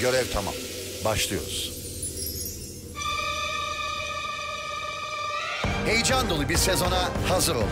Görev tamam. Başlıyoruz. Heyecan dolu bir sezona hazır olun.